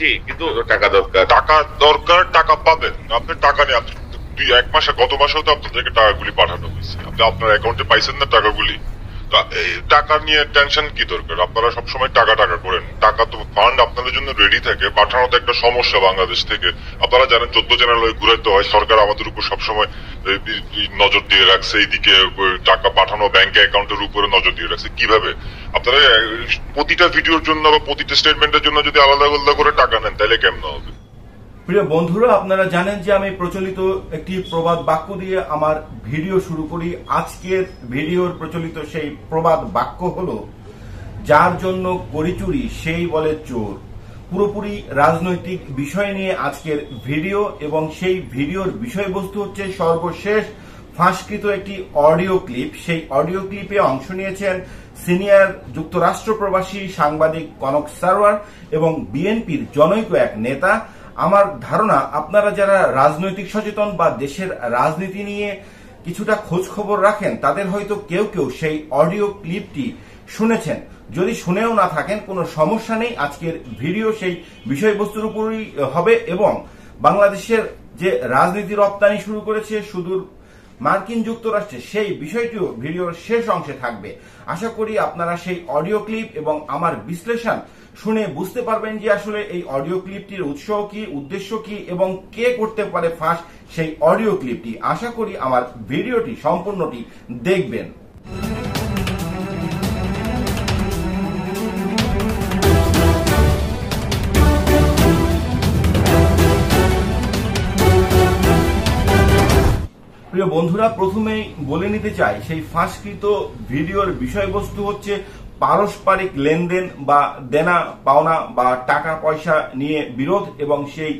জি, কিন্তু টাকা দরকার। টাকা দরকার, টাকা পাবেন। আপনি টাকা নেই আপনি দুই এক মাসে, গত মাসেও তো আপনাদেরকে টাকাগুলি পাঠানো হয়েছে। আপনি আপনার অ্যাকাউন্টে পাইছেন না টাকাগুলি? টাকা নিয়ে টেনশন কি দরকার? আপনারা সবসময় টাকা টাকা করেন। টাকা তো ফান্ড আপনাদের জন্য রেডি থাকে। পাঠানো তো একটা সমস্যা বাংলাদেশ থেকে। আপনারা জানেন, চোদ্দ চ্যানেল হয়ে ঘুরাইতে হয়। সরকার আমাদের উপর সবসময় নজর দিয়ে রাখছে। এইদিকে টাকা পাঠানো ব্যাংক অ্যাকাউন্টের উপরে নজর দিয়ে রাখছে। কীভাবে? আপনারা প্রতিটা ভিডিওর জন্য বা প্রতিটা স্টেটমেন্টের জন্য যদি আলাদা আলাদা করে টাকা নেন, তাহলে কেমন হবে? প্রিয় বন্ধুরা, আপনারা জানেন যে আমি প্রচলিত একটি প্রবাদ বাক্য দিয়ে আমার ভিডিও শুরু করি। আজকের ভিডিওর প্রচলিত সেই প্রবাদ বাক্য হল, যার জন্য করি চুরি সেই বলে চোর। পুরোপুরি রাজনৈতিক বিষয় নিয়ে আজকের ভিডিও এবং সেই ভিডিওর বিষয়বস্তু হচ্ছে সর্বশেষ ফাঁসকৃত একটি অডিও ক্লিপ। সেই অডিও ক্লিপে অংশ নিয়েছেন সিনিয়র যুক্তরাষ্ট্র প্রবাসী সাংবাদিক কনক সারওয়ার এবং বিএনপির জনৈক এক নেতা আমার ধারণা, আপনারা যারা রাজনৈতিক সচেতন বা দেশের রাজনীতি নিয়ে কিছুটা খোঁজ খবর রাখেন, তাদের হয়তো কেউ কেউ সেই অডিও ক্লিপটি শুনেছেন। যদি শুনেও না থাকেন, কোনো সমস্যা নেই, আজকের ভিডিও সেই বিষয়বস্তুর উপরই হবে এবং বাংলাদেশের যে রাজনীতি রপ্তানি শুরু করেছে, সুদূর মার্কিন যুক্তরাষ্ট্রে সেই বিষয়টিও ভিডিওর শেষ অংশে থাকবে। আশা করি আপনারা সেই অডিও ক্লিপ এবং আমার বিশ্লেষণ শুনে বুঝতে পারবেন যে আসলে এই অডিও ক্লিপটির উৎস কি, উদ্দেশ্য কি এবং কে করতে পারে ফাঁস সেই অডিও ক্লিপটি। আশা করি আমার ভিডিওটি সম্পূর্ণটি দেখবেন। প্রিয় বন্ধুরা প্রথমেই বলে নিতে চাই, সেই ফাঁসকৃত ভিডিওর বিষয়বস্তু হচ্ছে পারস্পরিক লেনদেন বা দেনা পাওনা বা টাকা পয়সা নিয়ে বিরোধ এবং সেই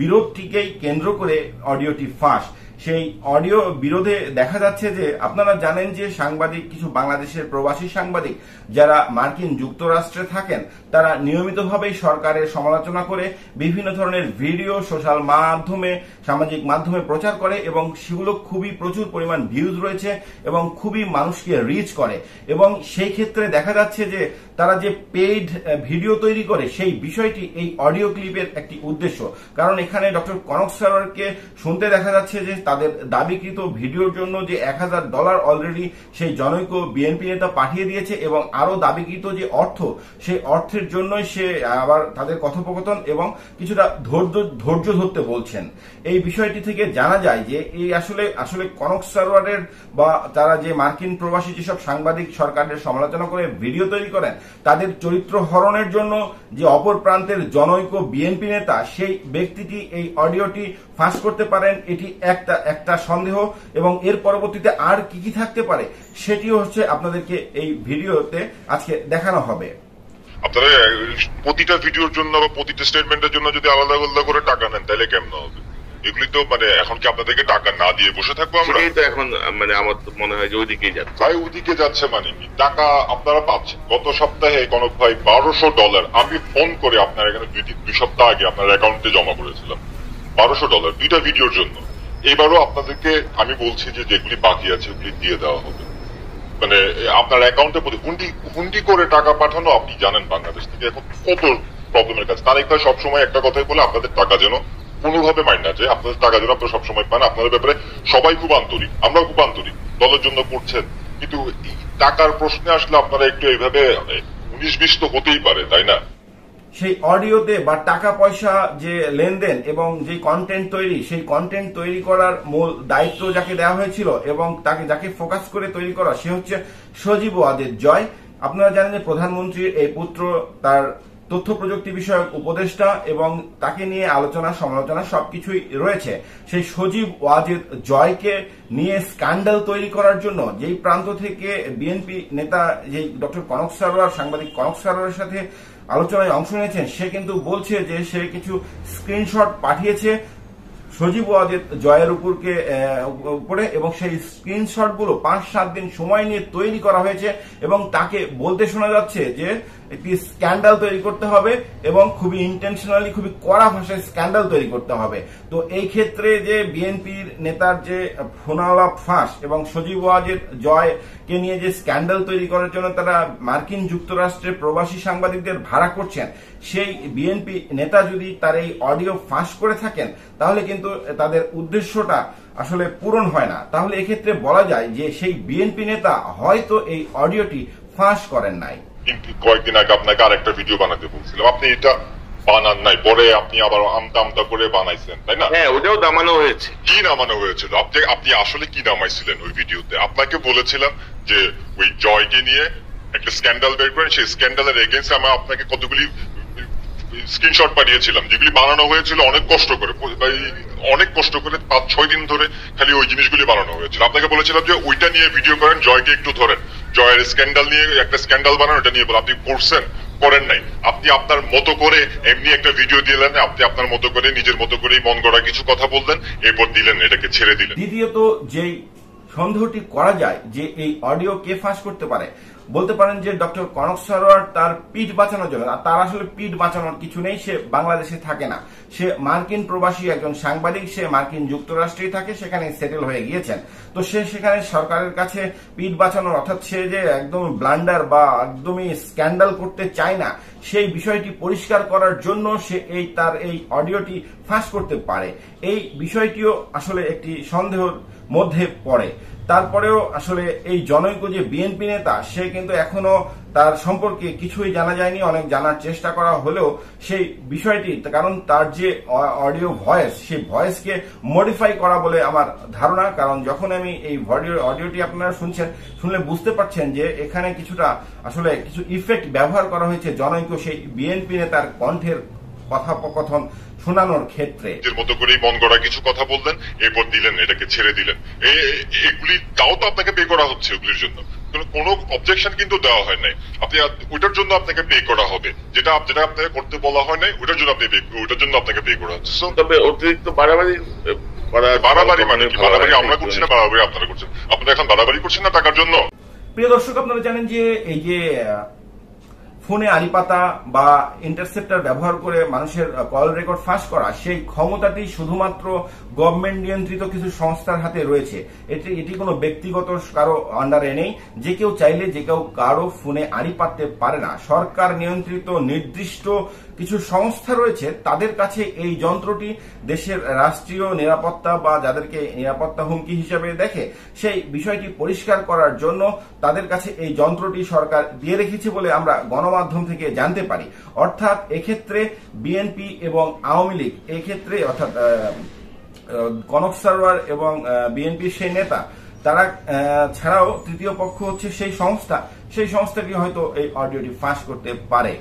বিরোধটিকেই কেন্দ্র করে অডিওটি ফাঁস। সেই অডিও বিরোধে দেখা যাচ্ছে যে আপনারা জানেন যে সাংবাদিক, কিছু বাংলাদেশের প্রবাসী সাংবাদিক যারা মার্কিন যুক্তরাষ্ট্রে থাকেন, তারা নিয়মিতভাবেই সরকারের সমালোচনা করে বিভিন্ন ধরনের ভিডিও, সোশ্যাল মাধ্যমে, সামাজিক মাধ্যমে প্রচার করে এবং সেগুলো খুবই প্রচুর পরিমাণ ভিউজ রয়েছে এবং খুবই মানুষকে রিচ করে। এবং সেই ক্ষেত্রে দেখা যাচ্ছে যে তারা যে পেইড ভিডিও তৈরি করে, সেই বিষয়টি এই অডিও ক্লিপের একটি উদ্দেশ্য। কারণ এখানে ডক্টর কনক সারোয়ারকে শুনতে দেখা যাচ্ছে যে তাদের দাবিকৃত ভিডিওর জন্য যে এক হাজার ডলার অলরেডি সেই জনৈক বিএনপি নেতা পাঠিয়ে দিয়েছে এবং আরও দাবিকৃত যে অর্থ, সেই অর্থের জন্যই সে আবার তাদের কথোপকথন এবং কিছুটা ধৈর্য ধৈর্য ধরতে বলছেন। এই বিষয়টি থেকে জানা যায় যে এই আসলে আসলে কনক সারোয়ারের বা তারা যে মার্কিন প্রবাসী যেসব সাংবাদিক সরকারের সমালোচনা করে ভিডিও তৈরি করেন, তাদের চরিত্র হরণের জন্য যে অপর প্রান্তের জনৈক বিএনপি নেতা, সেই ব্যক্তিটি এই অডিওটি ফাঁস করতে পারেন, এটি একটা একটা সন্দেহ এবং এর পরবর্তীতে আর কি কি থাকতে পারে সেটিও হচ্ছে আপনাদেরকে এই ভিডিওতে আজকে দেখানো হবে। আপনারা প্রতিটা ভিডিওর জন্য বা প্রতিটা স্টেটমেন্টের জন্য যদি আলাদা আলাদা করে টাকা নেন তাহলে কেমন হবে? এগুলি তো মানে এখন কি আপনাদেরকে টাকা না দিয়ে বসে থাকব আমরা? তো এখন মানে আমার তো মনে হয় যে ওইদিকেই যাচ্ছে। ভাই ওদিকে যাচ্ছে মানে কি? টাকা আপনারা পাচ্ছেন। গত সপ্তাহে কনক ভাই বারোশো ডলার আমি ফোন করে আপনার এখানে দুই দুই সপ্তাহ আগে আপনার অ্যাকাউন্টে জমা করেছিলাম। বারোশো ডলার দুইটা ভিডিওর জন্য। এবারও আপনাদেরকে আমি বলছি যে যেগুলি বাকি আছে ওগুলি দিয়ে দেওয়া হবে। মানে আপনার অ্যাকাউন্টে হুন্ডি হুন্ডি করে টাকা পাঠানো আপনি জানেন বাংলাদেশ থেকে এখন কত প্রবলেমের কাছে তার একটা সবসময় একটা কথাই বলে, আপনাদের টাকা যেন কোনোভাবে মাইন না যে আপনাদের টাকা যেন আপনারা সবসময় পান। আপনাদের ব্যাপারে সবাই খুব আন্তরিক, আমরাও খুব আন্তরিক, দলের জন্য করছেন। কিন্তু টাকার প্রশ্নে আসলে আপনারা একটু এইভাবে উনিশ বিশ তো হতেই পারে, তাই না? সেই অডিওতে বা টাকা পয়সা যে লেনদেন এবং যে কন্টেন্ট তৈরি, সেই কন্টেন্ট তৈরি করার মূল দায়িত্ব যাকে দেওয়া হয়েছিল এবং তাকে যাকে ফোকাস করে তৈরি করা, সে হচ্ছে সজীব ওয়াদের জয়। আপনারা জানেন যে প্রধানমন্ত্রীর এই পুত্র, তার তথ্য প্রযুক্তি বিষয়ক উপদেষ্টা এবং তাকে নিয়ে আলোচনা, সমালোচনা সবকিছুই রয়েছে। সেই সজীব ওয়াজেদ জয়কে নিয়ে স্ক্যান্ডাল তৈরি করার জন্য যেই প্রান্ত থেকে বিএনপি নেতা, যেই ডক্টর কনক সারোয়ার, সাংবাদিক কনক সারোয়ারের সাথে আলোচনায় অংশ নিয়েছেন সে কিন্তু বলছে যে সে কিছু স্ক্রিনশট পাঠিয়েছে সজীব ওয়াজেদ জয়ের উপরকে উপরে এবং সেই স্ক্রিনশটগুলো পাঁচ সাত দিন সময় নিয়ে তৈরি করা হয়েছে এবং তাকে বলতে শোনা যাচ্ছে যে একটি স্ক্যান্ডাল তৈরি করতে হবে এবং খুবই ইন্টেনশনালি খুবই কড়া ভাষায় স্ক্যান্ডাল তৈরি করতে হবে। তো এই ক্ষেত্রে যে বিএনপির নেতার যে ফোনালাপ ফাঁস এবং সজীব ওয়াজের জয়কে নিয়ে যে স্ক্যান্ডাল তৈরি করার জন্য তারা মার্কিন যুক্তরাষ্ট্রে প্রবাসী সাংবাদিকদের ভাড়া করছেন, সেই বিএনপি নেতা যদি তার এই অডিও ফাঁস করে থাকেন, তাহলে কিন্তু তাদের উদ্দেশ্যটা আসলে পূরণ হয় না। তাহলে এক্ষেত্রে বলা যায় যে সেই বিএনপি নেতা হয়তো এই অডিওটি ফাঁস করেন নাই। কয়েকদিন আগে আপনাকে আরেকটা ভিডিও বানাতে বলছিলাম। আপনি এটা বানান নাই পরে আপনি আবার আমতা আমতা করে বানাইছেন তাই না? হ্যাঁ ওটাও দামানো হয়েছে। কি নামানো হয়েছিল? আপনি আপনি আসলে কি নামাইছিলেন ওই ভিডিওতে? আপনাকে বলেছিলাম যে ওই জয়কে নিয়ে একটা স্ক্যান্ডাল বের করেন। সেই স্ক্যান্ডালের এগেন্স্ট আমি আপনাকে কতগুলি স্ক্রিনশট পাঠিয়েছিলাম, যেগুলি বানানো হয়েছিল অনেক কষ্ট করে অনেক কষ্ট করে পাঁচ, ছয় দিন ধরে খালি ওই জিনিসগুলি বানানো হয়েছিল। আপনাকে বলেছিলাম যে ওইটা নিয়ে ভিডিও করেন, জয়কে একটু ধরেন। জয়ের স্ক্যান্ডাল নিয়ে, একটা স্ক্যান্ডাল বানান ওটা নিয়ে। আপনি করছেন, করেন নাই। আপনি আপনার মতো করে এমনি একটা ভিডিও দিলেন, আপনি আপনার মতো করে, নিজের মতো করেই মন গড়া কিছু কথা বললেন, এরপর দিলেন, এটাকে ছেড়ে দিলেন। দ্বিতীয়ত, যেই সন্দেহটি করা যায় যে এই অডিও কে ফাঁস করতে পারে। বলতে পারেন যে ডক্টর কনক সরোয়ার তার পিঠ বাঁচানোর জন্য তার আসলে পিঠ বাঁচানোর কিছু নেই, সে বাংলাদেশে থাকে না। সে মার্কিন প্রবাসী একজন সাংবাদিক, সে মার্কিন যুক্তরাষ্ট্রেই থাকে সেখানে সেটেল হয়ে গিয়েছেন। তো সে সেখানে সরকারের কাছে পিঠ বাঁচানোর, অর্থাৎ সে যে একদম ব্লান্ডার বা একদমই স্ক্যান্ডাল করতে চায় না, সেই বিষয়টি পরিষ্কার করার জন্য সে এই তার এই অডিওটি ফাঁস করতে পারে। এই বিষয়টিও আসলে একটি সন্দেহর মধ্যে পড়ে। তারপরেও আসলে এই জনৈক যে বিএনপি নেতা, সে কিন্তু এখনও তার সম্পর্কে কিছুই জানা যায়নি। অনেক জানার চেষ্টা করা হলেও সেই বিষয়টি, কারণ তার যে অডিও ভয়েস, সেই ভয়েসকে মডিফাই করা বলে আমার ধারণা। কারণ যখন আমি এই অডিওটি আপনারা শুনছেন, শুনলে বুঝতে পারছেন যে এখানে কিছুটা আসলে কিছু ইফেক্ট ব্যবহার করা হয়েছে জনৈক সেই বিএনপি নেতার কণ্ঠের কথোপকথন শোনানোর ক্ষেত্রে। নিজের মতো করেই মন গড়া কিছু কথা বললেন এরপর দিলেন এটাকে ছেড়ে দিলেন। এগুলি তাও তো আপনাকে পে করা হচ্ছে ওগুলির জন্য। কোনো- অবজেকশন কিন্তু দেওয়া হয় নাই। আপনি ওইটার জন্য আপনাকে পে করা হবে। যেটা যেটা আপনাকে করতে বলা হয় নাই ওইটার জন্য আপনি ওইটার জন্য আপনাকে পে করা হচ্ছে। তবে অতিরিক্ত বাড়াবাড়ি বাড়াবাড়ি মানে কি? বাড়াবাড়ি আমরা করছি না বাড়াবাড়ি আপনারা করছেন। আপনারা এখন বাড়াবাড়ি করছেন না টাকার জন্য? প্রিয় দর্শক আপনারা জানেন যে এই যে ফোনে আলিপাতা বা ইন্টারসেপ্টার ব্যবহার করে মানুষের কল রেকর্ড ফাঁস করা, সেই ক্ষমতাটি শুধুমাত্র গভর্নমেন্ট নিয়ন্ত্রিত কিছু সংস্থার হাতে রয়েছে। এটি এটি কোনো ব্যক্তিগত কারও আন্ডারে নেই। যে কেউ চাইলে যে কেউ কারও ফোনে আড়ি পাততে পারে না। সরকার নিয়ন্ত্রিত নির্দিষ্ট কিছু সংস্থা রয়েছে, তাদের কাছে এই যন্ত্রটি দেশের রাষ্ট্রীয় নিরাপত্তা বা যাদেরকে নিরাপত্তা হুমকি হিসেবে দেখে, সেই বিষয়টি পরিষ্কার করার জন্য তাদের কাছে এই যন্ত্রটি সরকার দিয়ে রেখেছে বলে আমরা গণমাধ্যম থেকে জানতে পারি। অর্থাৎ এক্ষেত্রে বিএনপি এবং আওয়ামী লীগ, এক্ষেত্রে অর্থাৎ কনক সারোয়ার এবং বিএনপির সেই নেতা, তারা ছাড়াও তৃতীয় পক্ষ হচ্ছে সেই সংস্থা। সেই সংস্থাটি হয়তো এই অডিওটি ফাঁস করতে পারে।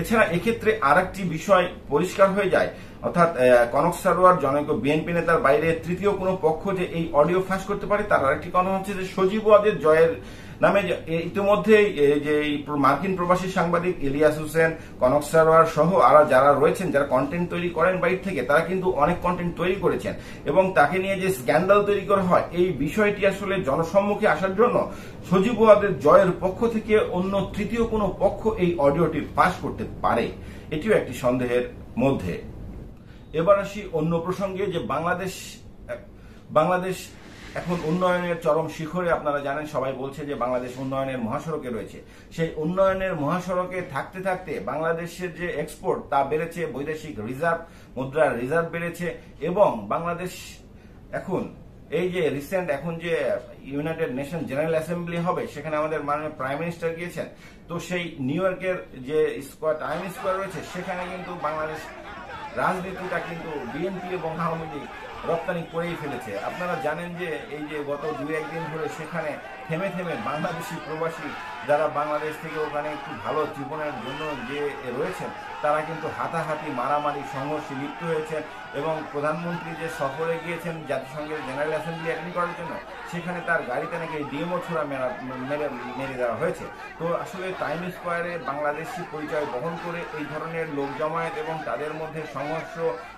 এছাড়া এক্ষেত্রে আরেকটি বিষয় পরিষ্কার হয়ে যায়। অর্থাৎ কনক সারোয়ার জনৈক বিএনপি নেতার বাইরে তৃতীয় কোনো পক্ষ যে এই অডিও ফাঁস করতে পারে, তার আরেকটি কথা হচ্ছে যে সজীব ওয়াজের জয়ের নামে যে- এ- ইতিমধ্যেই এই যে মার্কিন প্রবাসী সাংবাদিক ইলিয়াস হোসেন, কনক সারোয়ার সহ আরও যারা রয়েছেন, যারা কন্টেন্ট তৈরি করেন বাইর থেকে, তারা কিন্তু অনেক কন্টেন্ট তৈরি করেছেন। এবং তাকে নিয়ে যে স্ক্যান্ডাল তৈরি করা হয়, এই বিষয়টি আসলে জনসম্মুখে আসার জন্য সজীব ওয়াদের জয়ের পক্ষ থেকে অন্য তৃতীয় কোনো পক্ষ এই অডিওটি পাশ করতে পারে। এটিও একটি সন্দেহের মধ্যে। এবার আসি অন্য প্রসঙ্গে যে বাংলাদেশ বাংলাদেশ এখন উন্নয়নের চরম শিখরে আপনারা জানেন, সবাই বলছে যে বাংলাদেশ উন্নয়নের মহাসড়কে রয়েছে। সেই উন্নয়নের মহাসড়কে থাকতে থাকতে বাংলাদেশের যে এক্সপোর্ট তা বেড়েছে, বৈদেশিক রিজার্ভ মুদ্রার রিজার্ভ বেড়েছে এবং বাংলাদেশ এখন এই যে রিসেন্ট এখন যে ইউনাইটেড নেশন জেনারেল অ্যাসেম্বলি হবে, সেখানে আমাদের মাননীয় প্রাইম মিনিস্টার গিয়েছেন। তো সেই নিউ ইয়র্কের যে স্কোয়ার টাইম স্কোয়ার রয়েছে, সেখানে কিন্তু বাংলাদেশ রাজনীতিটা কিন্তু বিএনপি এবং আওয়ামী লীগ রপ্তানি করেই ফেলেছে। আপনারা জানেন যে এই যে গত দুই একদিন ধরে সেখানে থেমে থেমে বাংলাদেশি প্রবাসী যারা বাংলাদেশ থেকে ওখানে একটু ভালো জীবনের জন্য যে রয়েছেন, তারা কিন্তু হাতাহাতি, মারামারি, সংঘর্ষে লিপ্ত হয়েছেন এবং প্রধানমন্ত্রী যে সফরে গিয়েছেন জাতিসংঘের জেনারেল অ্যাসেম্বলি অ্যাটেন্ড করার জন্য, সেখানে তার গাড়িতে নাকি ডিএমও ছোড়া মেরা, মেরে মেরে দেওয়া হয়েছে। তো আসলে টাইম স্কোয়ারে বাংলাদেশি পরিচয় বহন করে এই ধরনের লোক জমায়েত এবং তাদের মধ্যে সংঘর্ষ,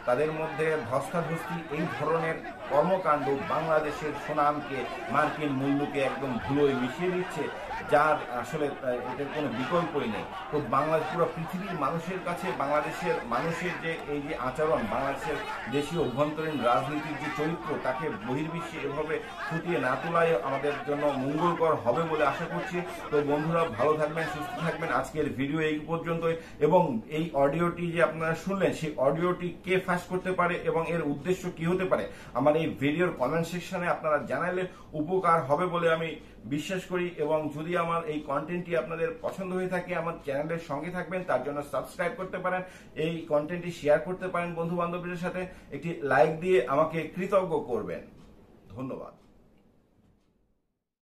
তাদের মধ্যে ধস্তাধস্তি, এই ধরনের কর্মকাণ্ড বাংলাদেশের সুনামকে, মার্কিন মূল্যকে একদম ধুলোয় মিশিয়ে দিচ্ছে, যার আসলে এটার কোনো বিকল্পই নেই। তো বাংলাদেশ, পুরো পৃথিবীর মানুষের কাছে, বাংলাদেশের মানুষের যে, এই যে আচরণ, বাংলাদেশের দেশীয় অভ্যন্তরীণ রাজনীতির যে চরিত্র, তাকে বহির্বিশ্বে এভাবে ফুটিয়ে না তোলাই আমাদের জন্য মঙ্গলকর হবে বলে আশা করছি। তো বন্ধুরা, ভালো থাকবেন, সুস্থ থাকবেন। আজকের ভিডিও এই পর্যন্তই। এবং এই অডিওটি যে আপনারা শুনলেন, সেই অডিওটি কে ফাঁস করতে পারে এবং এর উদ্দেশ্য কি হতে পারে, আমার এই ভিডিওর কমেন্ট সেকশনে আপনারা জানালে উপকার হবে বলে আমি বিশ্বাস করি এবং যদি আমার এই কন্টেন্টটি আপনাদের পছন্দ হয়ে থাকে, আমার চ্যানেলের সঙ্গে থাকবেন, তার জন্য সাবস্ক্রাইব করতে পারেন, এই কন্টেন্টটি শেয়ার করতে পারেন বন্ধু বান্ধবীদের সাথে, একটি লাইক দিয়ে আমাকে কৃতজ্ঞ করবেন। ধন্যবাদ।